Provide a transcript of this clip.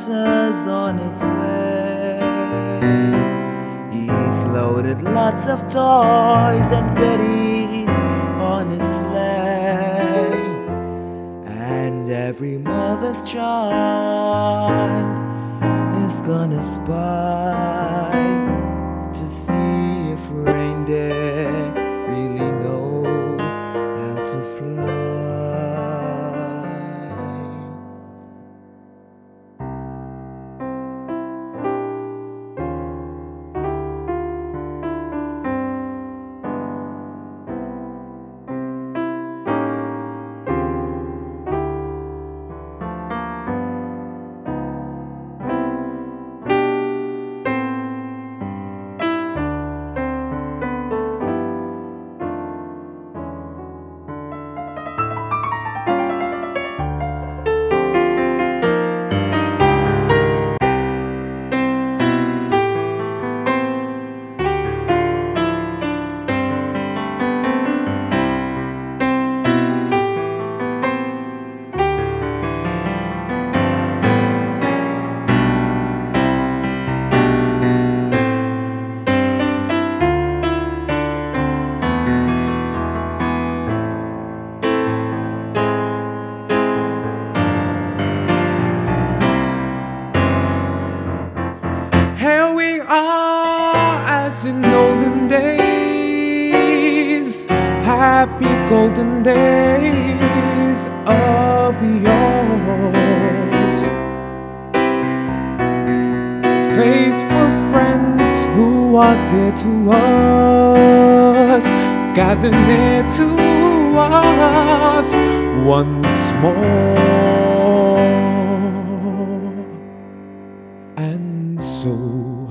Santa's on his way. He's loaded lots of toys and goodies on his sleigh. And every mother's child is gonna spy are as in olden days, happy golden days of yours. Faithful friends who are dear to us, gather near to us once more. And so